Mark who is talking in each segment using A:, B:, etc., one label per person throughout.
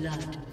A: Love.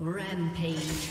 A: Rampage.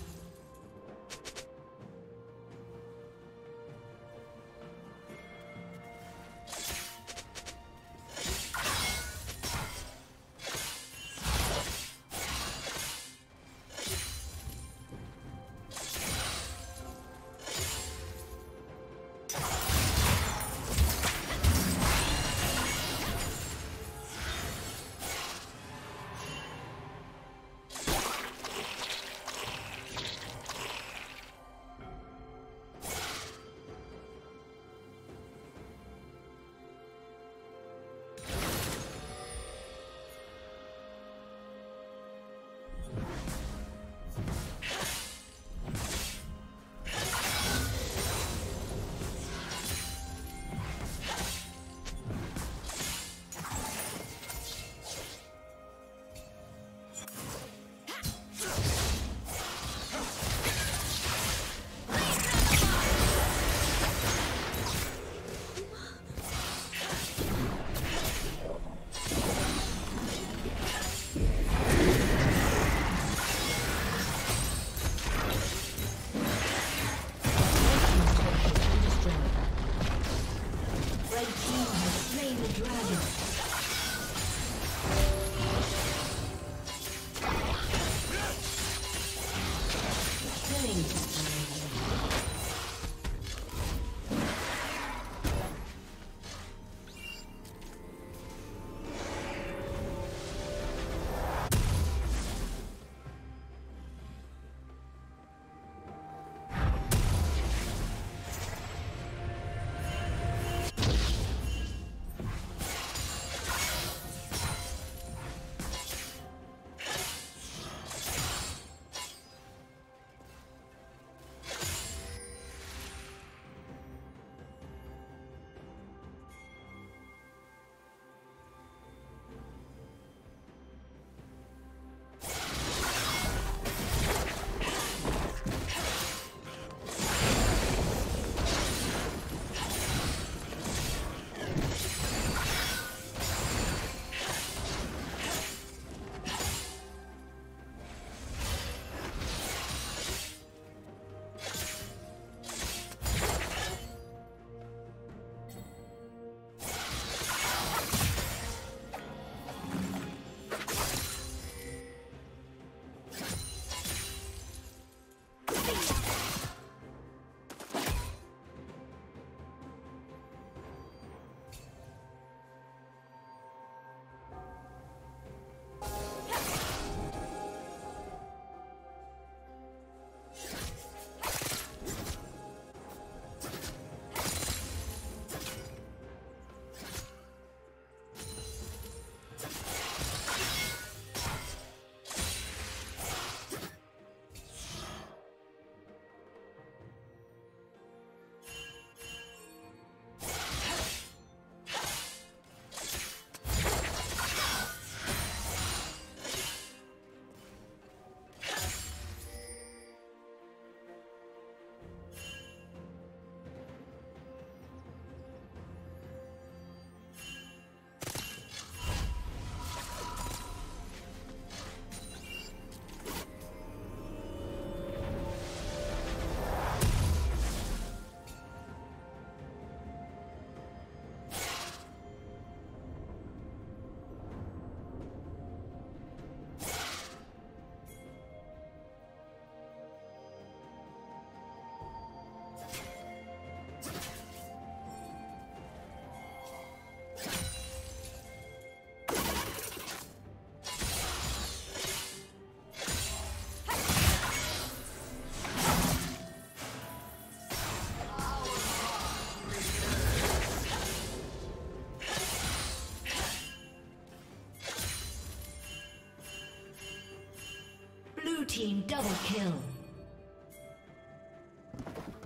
A: Double kill.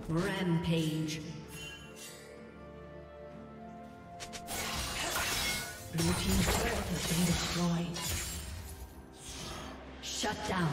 A: Rampage. Blue team's turret has been destroyed. Shut down.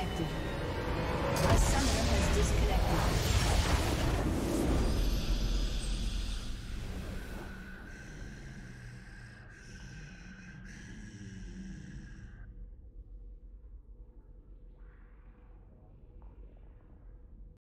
A: A